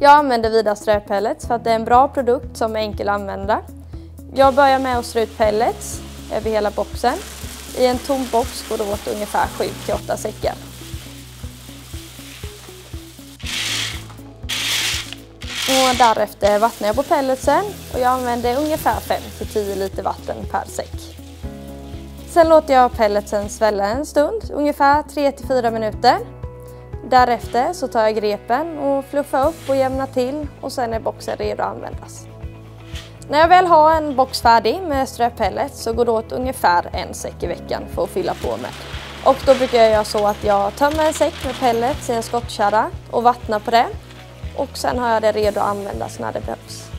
Jag använder Vida ströpellets för att det är en bra produkt som är enkel att använda. Jag börjar med att strö ut pellets över hela boxen. I en tom box går det åt ungefär 7 8 säckar. Och därefter vattnar jag på pelletsen och jag använder ungefär 5 10 liter vatten per säck. Sen låter jag pelletsen svälla en stund, ungefär 3-4 minuter. Därefter så tar jag grepen och fluffar upp och jämnar till och sen är boxen redo att användas. När jag väl har en box färdig med ströpellets så går det åt ungefär en säck i veckan för att fylla på med. Och då brukar jag göra så att jag tömmer en säck med pellets i en skottkärra och vattnar på det. Och sen har jag det redo att användas när det behövs.